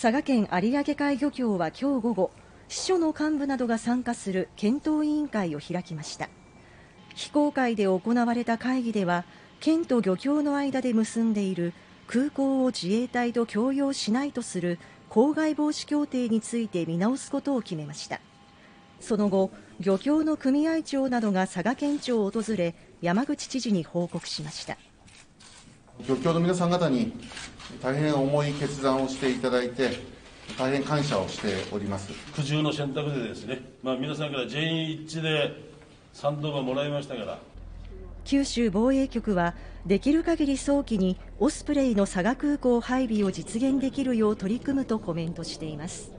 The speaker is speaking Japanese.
佐賀県有明海漁協は今日午後支所の幹部などが参加する検討委員会を開きました。非公開で行われた会議では県と漁協の間で結んでいる空港を自衛隊と共用しないとする公害防止協定について見直すことを決めました。その後漁協の組合長などが佐賀県庁を訪れ山口知事に報告しました。漁協の皆さん方に大変重い決断をしていただいて大変感謝をしております。苦渋の選択でですね、まあ、皆さんから全員一致で賛同がもらいましたから。九州防衛局はできる限り早期にオスプレイの佐賀空港配備を実現できるよう取り組むとコメントしています